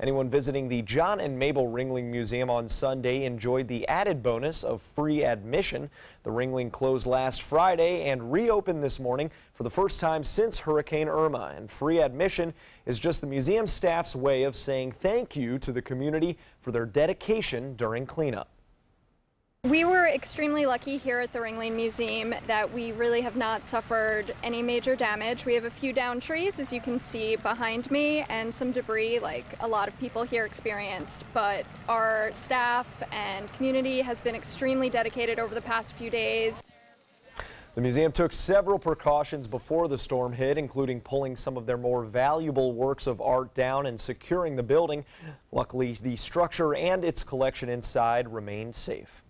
Anyone visiting the John and Mabel Ringling Museum on Sunday enjoyed the added bonus of free admission. The Ringling closed last Friday and reopened this morning for the first time since Hurricane Irma. And free admission is just the museum staff's way of saying thank you to the community for their dedication during cleanup. We were extremely lucky here at the Ringling Museum that we really have not suffered any major damage. We have a few down trees, as you can see behind me, and some debris like a lot of people here experienced. But our staff and community has been extremely dedicated over the past few days. The museum took several precautions before the storm hit, including pulling some of their more valuable works of art down and securing the building. Luckily, the structure and its collection inside remained safe.